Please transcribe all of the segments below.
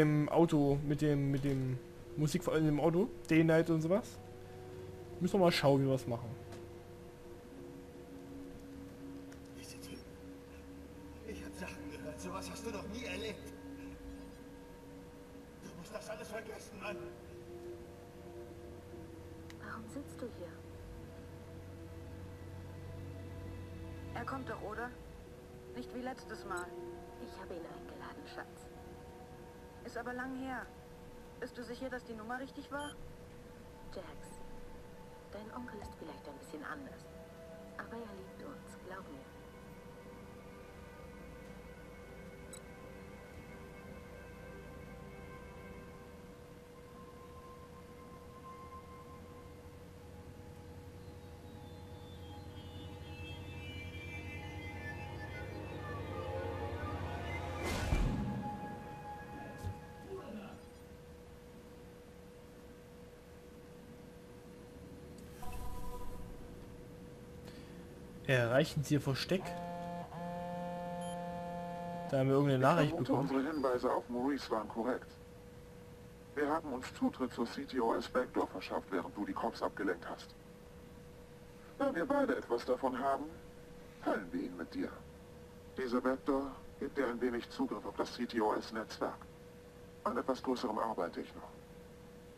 Im Auto, mit dem, mit dem Musik vor allem im Auto, Day Night und sowas. Müssen wir mal schauen, wie wir es machen. Ich hab Sachen gehört, sowas hast du noch nie erlebt. Du musst das alles vergessen, Mann. Warum sitzt du hier? Er kommt doch, oder? Nicht wie letztes Mal. Ich habe ihn eingeladen, Schatz. Ist aber lang her. Bist du sicher, dass die Nummer richtig war? Jax, dein Onkel ist vielleicht ein bisschen anders. Erreichen Sie Ihr Versteck? Da haben wir irgendeine Ich Nachricht vermute, bekommen. unsere Hinweise auf Maurice waren korrekt. Wir haben uns Zutritt zur CTOS Backdoor verschafft, während du die Cops abgelenkt hast. Da wir beide etwas davon haben, teilen wir ihn mit dir. Dieser Backdoor gibt dir ein wenig Zugriff auf das CTOS-Netzwerk. An etwas Größerem arbeite ich noch.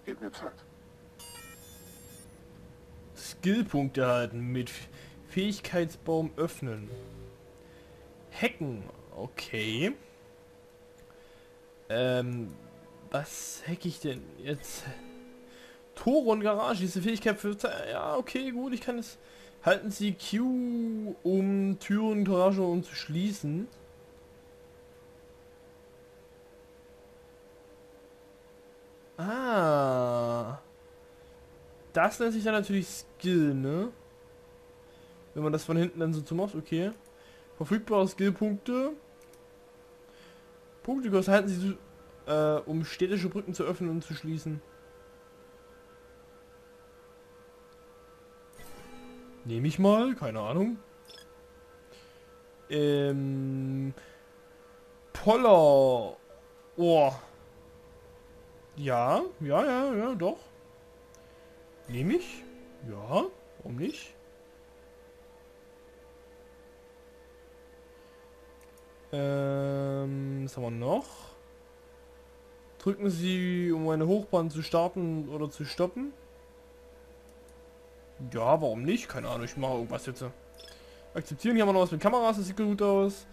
Gib mir Zeit. Skillpunkte erhalten mit Fähigkeitsbaum öffnen. Hacken. Okay. Ähm, was hack ich denn jetzt? Tore und Garage, diese Fähigkeit für... Ja, okay, gut, ich kann es... Halten Sie Q, um Türen, Garage und zu schließen. Ah. Das nennt sich dann natürlich Skill, ne? Wenn man das von hinten dann so zu macht, okay. Verfügbare Skillpunkte. Punkte kosten halten sie, äh, um städtische Brücken zu öffnen und zu schließen. Nehme ich mal, keine Ahnung. Ähm. Poller. Oh. Ja, ja, ja, ja, doch. Nehme ich? Ja, warum nicht? Ähm, was haben wir noch? Drücken Sie, um eine Hochbahn zu starten oder zu stoppen. Ja, warum nicht? Keine Ahnung, ich mache irgendwas jetzt. Akzeptieren, hier haben wir noch was mit Kameras, das sieht gut aus.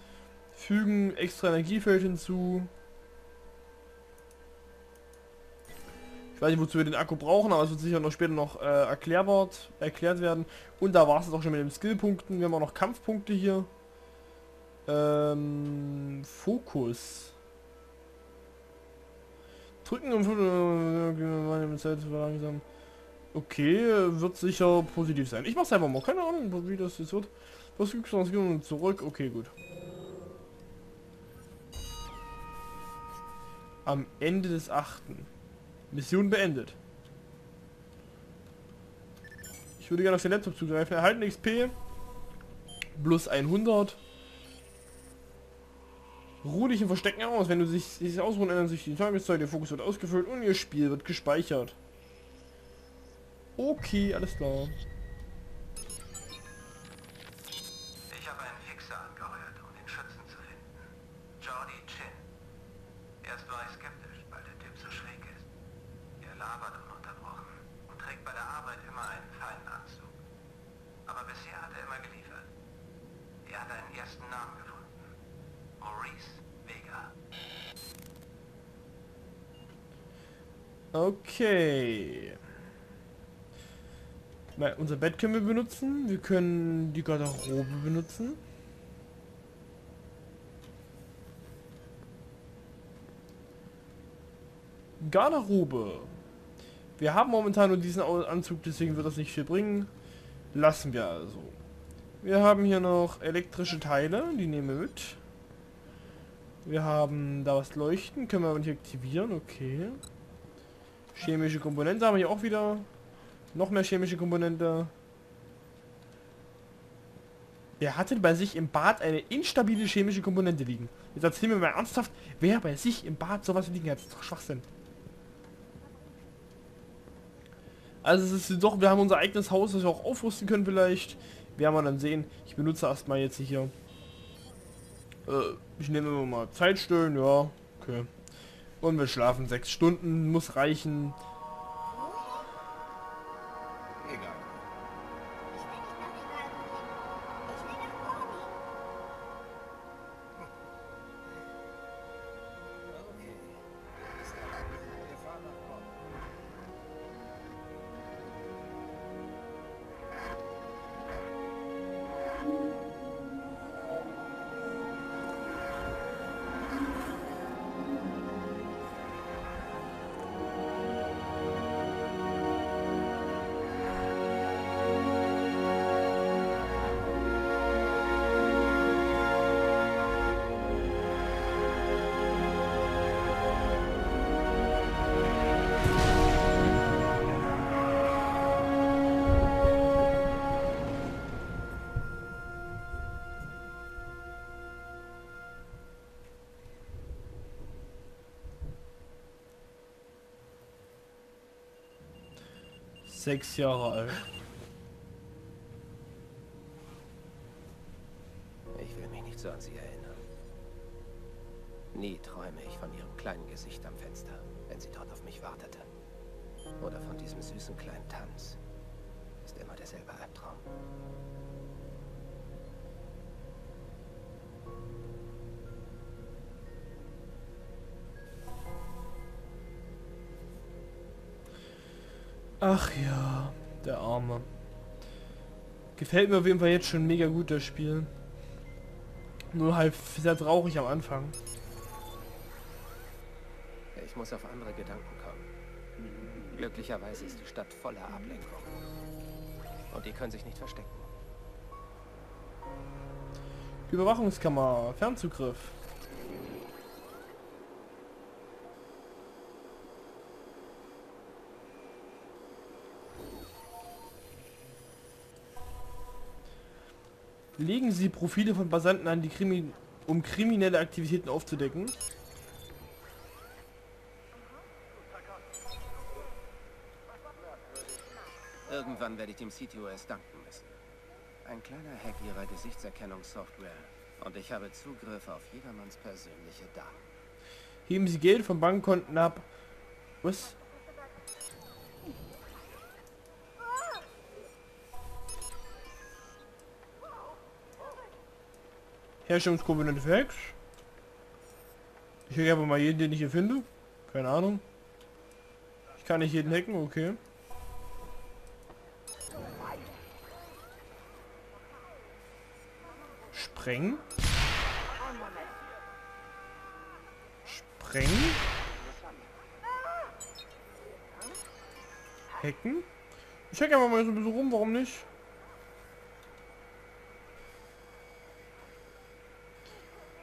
Fügen extra Energiefeld hinzu. Ich weiß nicht, wozu wir den Akku brauchen, aber es wird sicher noch später noch äh, erklärbar, erklärt werden. Und da war es auch schon mit den Skillpunkten. Wir haben auch noch Kampfpunkte hier. Ähm, Fokus. Drücken um meine Zeit verlangsamen. Okay, wird sicher positiv sein. Ich mach's einfach mal. Keine Ahnung, wie das jetzt wird. Was gibt's noch? Zurück. Okay, gut. Am Ende des achten. Mission beendet. Ich würde gerne auf den Laptop zugreifen. Erhalten XP. Plus 100. Ruh dich im Verstecken aus. Wenn du sich sich ausruhen, ändern sich die Tageszeit. Der Fokus wird ausgefüllt und ihr Spiel wird gespeichert. Okay, alles klar. Ich habe einen Fixer angeheuert, um den Schützen zu finden. Jordi Chin. Erst war ich skeptisch, weil der Typ so schräg ist. Er labert ununterbrochen und trägt bei der Arbeit immer einen feinen Anzug. Aber bisher hat er immer geliefert. Er hat einen ersten Namen gefunden. Maurice Vega. Okay. Na, unser Bett können wir benutzen. Wir können die Garderobe benutzen. Garderobe. Wir haben momentan nur diesen Anzug, deswegen wird das nicht viel bringen. Lassen wir also. Wir haben hier noch elektrische Teile, die nehmen wir mit. Wir haben da was leuchten, können wir aber nicht aktivieren, okay. Chemische Komponente haben wir hier auch wieder. Noch mehr chemische Komponente. Wer hatte bei sich im Bad eine instabile chemische Komponente liegen? Jetzt erzähl mir mal ernsthaft, wer bei sich im Bad sowas liegen hat. Das ist doch Schwachsinn. Also es ist doch, wir haben unser eigenes Haus, das wir auch aufrüsten können vielleicht. Werden wir dann sehen. Ich benutze erstmal jetzt hier. Äh, ich nehme mal Zeitstellen, ja. Okay. Und wir schlafen sechs Stunden, muss reichen. Sechs Jahre alt. Ich will mich nicht so an sie erinnern. Nie träume ich von ihrem kleinen Gesicht am Fenster, wenn sie dort auf mich wartete. Oder von diesem süßen kleinen Tanz. Ist immer derselbe Albtraum. Ach ja, der Arme. Gefällt mir auf jeden Fall jetzt schon mega gut, das Spiel. Nur halt sehr traurig am Anfang. Ich muss auf andere Gedanken kommen. Glücklicherweise ist die Stadt voller Ablenkung. Und die können sich nicht verstecken. Überwachungskamera, Fernzugriff. Legen Sie Profile von Passanten an, die Krimi um kriminelle Aktivitäten aufzudecken. Irgendwann werde ich dem CTOS danken müssen. Ein kleiner Hack ihrer Gesichtserkennungssoftware. Und ich habe Zugriff auf jedermanns persönliche Daten. Heben Sie Geld von Bankkonten ab. Was? Herstellungskomponente für Hacks. Ich hacke einfach mal jeden, den ich hier finde. Keine Ahnung. Ich kann nicht jeden hacken, okay. Sprengen. Sprengen. Hacken. Ich hacke einfach mal so ein bisschen rum, warum nicht?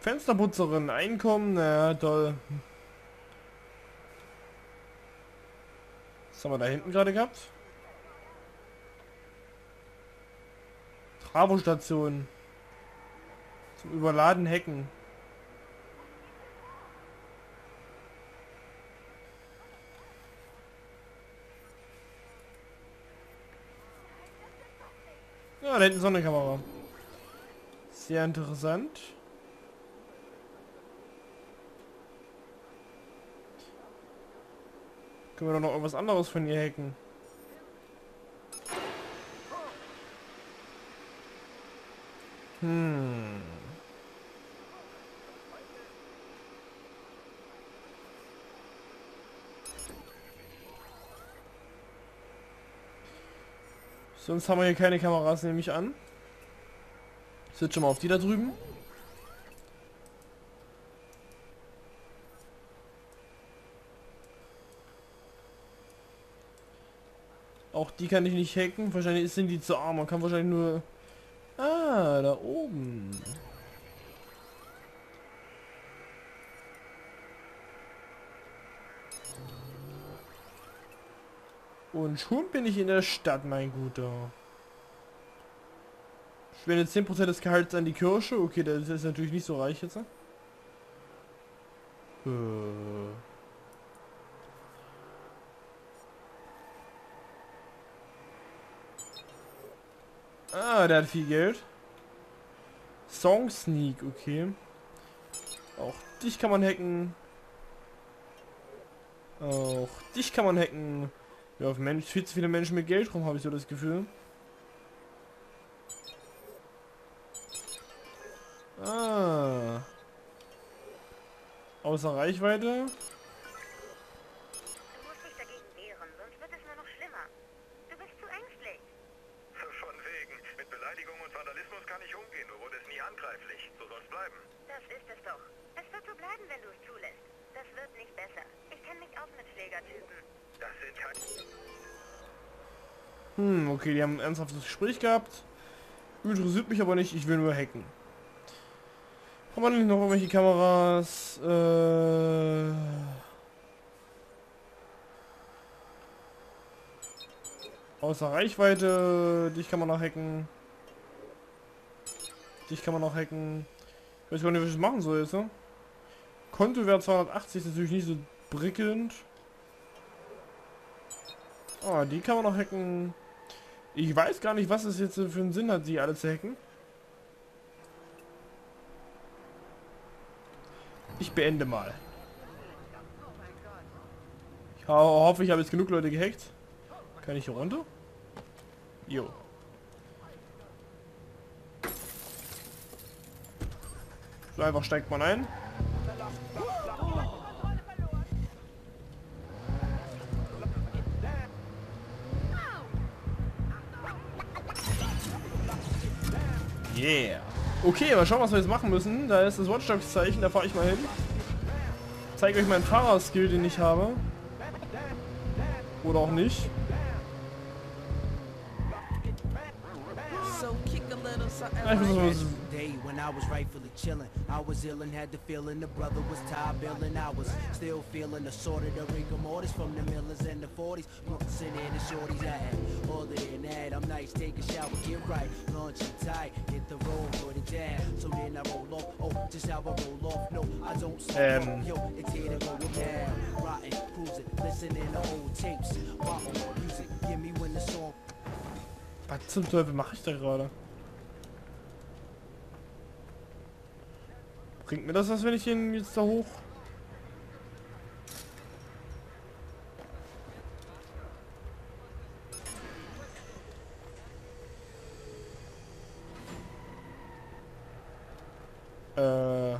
Fensterputzerin, Einkommen, naja, toll. Was haben wir da hinten gerade gehabt? Travo-Station. Zum Überladen hacken. Ja, da hinten ist noch eine Kamera. Sehr interessant. Können wir doch noch irgendwas anderes von ihr hacken? Hm. Sonst haben wir hier keine Kameras, nehme ich an. Ich sitze schon mal auf die da drüben. Auch die kann ich nicht hacken. Wahrscheinlich sind die zu arm. Man kann wahrscheinlich nur... Ah, da oben. Und schon bin ich in der Stadt, mein Guter. spende 10% des Gehalts an die Kirche. Okay, das ist natürlich nicht so reich jetzt. ne? Äh. Ah, der hat viel Geld. Song Sneak, okay. Auch dich kann man hacken. Auch dich kann man hacken. Ja, auf Mensch, viel zu viele Menschen mit Geld rum, habe ich so das Gefühl. Ah. Außer Reichweite. Das sind keine... Hm, okay, die haben ein ernsthaftes Gespräch gehabt. Interessiert mich aber nicht, ich will nur hacken. Haben wir nicht noch irgendwelche Kameras? Äh... Außer Reichweite, dich kann man noch hacken. Dich kann man noch hacken. Ich weiß gar nicht, was ich machen soll jetzt, ne? Kontowert 280 ist natürlich nicht so prickelnd. Ah, die kann man noch hacken. Ich weiß gar nicht, was es jetzt für einen Sinn hat, die alle zu hacken. Ich beende mal. Ich ho hoffe, ich habe jetzt genug Leute gehackt. Kann ich hier runter? Jo. So einfach steigt man ein. Yeah. Okay, mal schauen, was wir jetzt machen müssen. Da ist das Watchdogs-Zeichen, da fahre ich mal hin. Zeige euch meinen Fahrerskill, den ich habe. Oder auch nicht. Day when I was rightfully chillin', I was ill and had the feeling the brother was tired billing. I was still feeling the sort of the rigor mortis from the millers and the 40s. Sitting in the shorties I had. Other than that, I'm nice, take a shower, get right, lunch and tight, hit the road, put it down. So then I roll off. Oh, just how I roll off. No, I don't Ähm. off. Yo, it's here to go down. Rotten, cruising, listening to old tapes. Old music, give me when the song Was zum Teufel mache ich da gerade? Bringt mir das was, wenn ich ihn jetzt da hoch? Äh.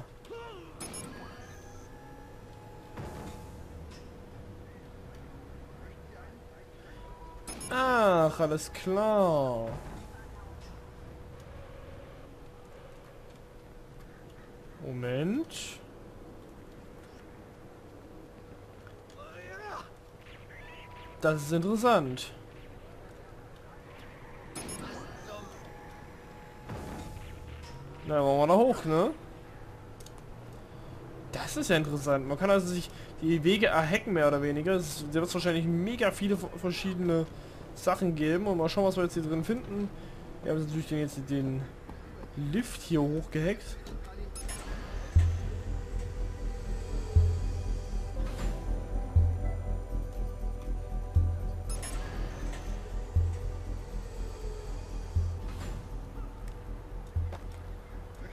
Ach, alles klar. Das ist interessant. Na, wollen wir da hoch, ne? Das ist ja interessant. Man kann also sich die Wege erhacken, mehr oder weniger. Es wird wahrscheinlich mega viele verschiedene Sachen geben. Und mal schauen, was wir jetzt hier drin finden. Wir haben natürlich den, jetzt den Lift hier hochgehackt.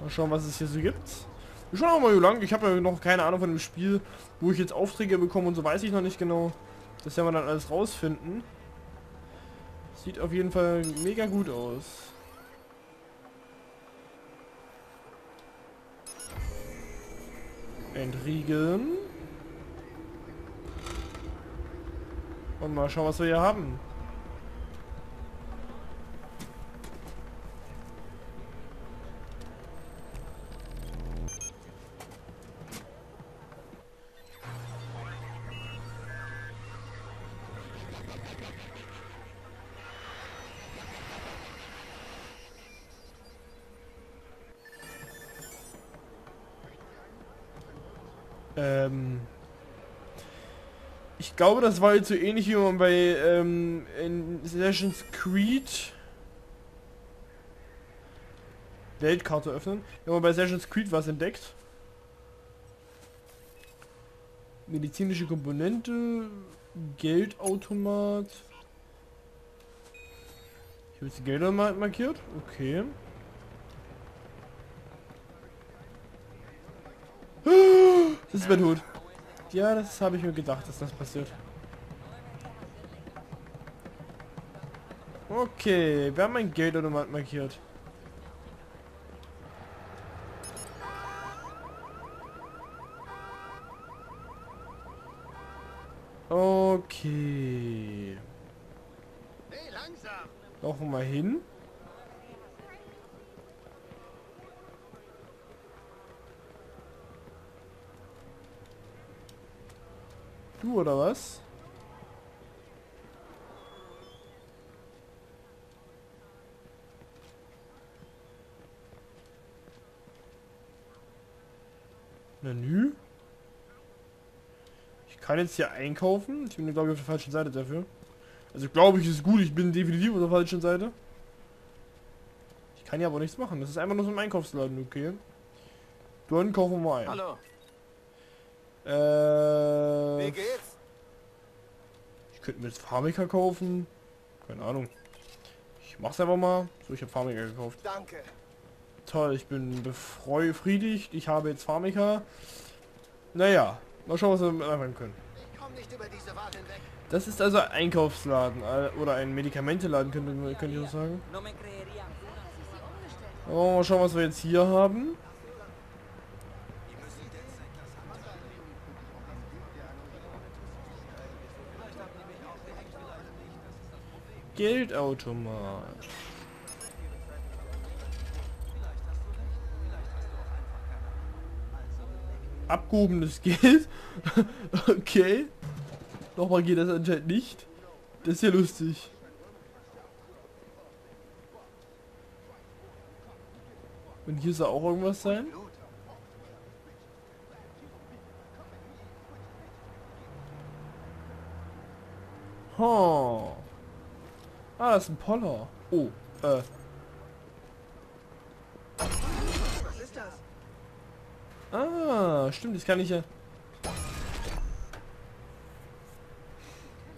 Mal schauen, was es hier so gibt. Wir schauen mal, wie lang. Ich habe ja noch keine Ahnung von dem Spiel, wo ich jetzt Aufträge bekomme und so weiß ich noch nicht genau. Das werden wir dann alles rausfinden. Sieht auf jeden Fall mega gut aus. Entriegeln. Und mal schauen, was wir hier haben. Ähm, ich glaube, das war jetzt so ähnlich wie man bei ähm, in Assassin's Creed Weltkarte öffnen. Wir haben bei Assassin's Creed was entdeckt. Medizinische Komponente, Geldautomat. Ich habe jetzt die Geldautomat markiert. Okay. Das ist mein Hut. Ja, das habe ich mir gedacht, dass das passiert. Okay, wir haben ein Geldautomat markiert. Okay. Hey, langsam! Laufen wir mal hin. Du oder was? Menü? Ich kann jetzt hier einkaufen. Ich bin glaube ich auf der falschen Seite dafür. Also glaube ich ist gut, ich bin definitiv auf der falschen Seite. Ich kann ja aber nichts machen. Das ist einfach nur so ein Einkaufsladen, okay. Dann kaufen wir mal ein. Hallo. Äh, Wie geht's? ich könnte mir jetzt Farmika kaufen. Keine Ahnung. Ich mach's einfach mal. So, ich habe Farmika gekauft. Danke. Toll, ich bin befreudigt. Ich habe jetzt Farmika. Naja, mal schauen, was wir anfangen können. Ich komm nicht über diese Wahl hinweg. Das ist also ein Einkaufsladen äh, oder ein Medikamenteladen, könnte, könnte ich auch sagen. Oh, mal schauen, was wir jetzt hier haben. Geldautomat. Abgehobenes Geld. okay. Nochmal geht das anscheinend nicht. Das ist ja lustig. Und hier soll auch irgendwas sein? Oh. Ah, das ist ein Poller. Oh, äh. Was ist das? Ah, stimmt, das kann ich ja.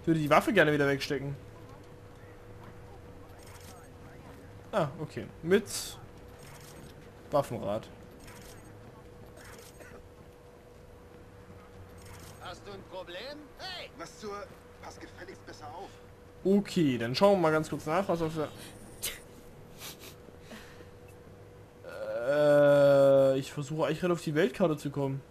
Ich würde die Waffe gerne wieder wegstecken. Ah, okay. Mit Waffenrad. Hast du ein Problem? Hey! Was zur... Pass gefälligst besser auf. Okay, dann schauen wir mal ganz kurz nach, was auf der... Äh, ich versuche eigentlich gerade auf die Weltkarte zu kommen.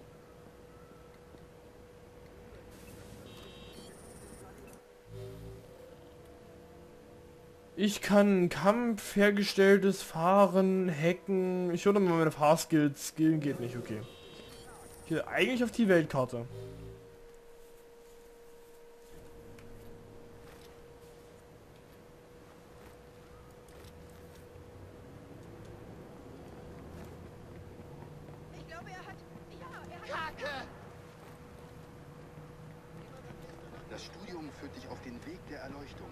Ich kann Kampf, hergestelltes Fahren, Hacken. Ich würde mal meine Fahrskills skillen, geht nicht, okay. Ich will eigentlich auf die Weltkarte. Glaube, er hat... Ja, er hat... Kacke! Das Studium führt dich auf den Weg der Erleuchtung.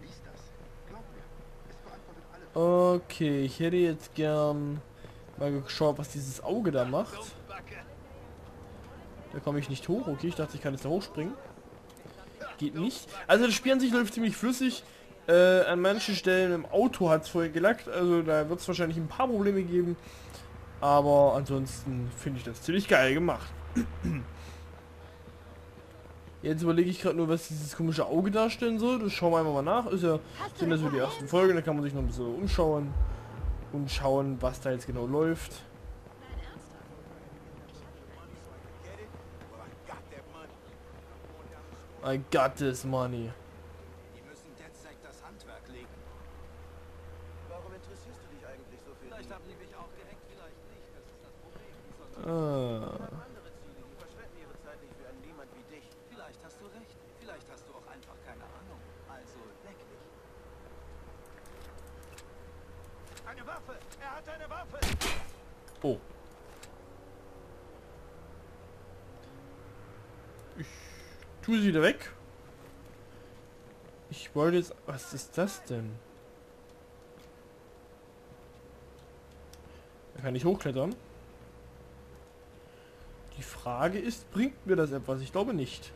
Lies das. Glaub mir. Es beantwortet alle Okay, ich hätte jetzt gern mal geschaut, was dieses Auge da macht. Da komme ich nicht hoch. Okay, ich dachte, ich kann jetzt da hochspringen. Geht nicht. Also das Spiel an sich läuft ziemlich flüssig. Äh, an manchen Stellen im Auto hat es vorher gelackt. Also da wird es wahrscheinlich ein paar Probleme geben. Aber ansonsten finde ich das ziemlich geil gemacht. Jetzt überlege ich gerade nur, was dieses komische Auge darstellen soll. Das schauen wir einfach mal nach. Ist ja, sind das so die ersten Folgen, da kann man sich noch ein bisschen umschauen und schauen, was da jetzt genau läuft. I got this money. Die müssen DedSec das Handwerk legen. Warum interessierst du dich eigentlich so viel? Vielleicht haben die mich auch gehackt, vielleicht nicht. Das ist das Problem. Die sollen Ah. andere Ziele, die verschwenden ihre Zeit nicht für einen Niemand wie Vielleicht hast du recht. Vielleicht hast du auch einfach keine Ahnung. Also leck. Eine Waffe! Er hat eine Waffe! Oh. Ich tue sie wieder weg. Ich wollte jetzt... Was ist das denn? kann ich hochklettern. Die Frage ist, bringt mir das etwas? Ich glaube nicht.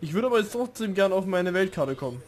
Ich würde aber jetzt trotzdem gern auf meine Weltkarte kommen.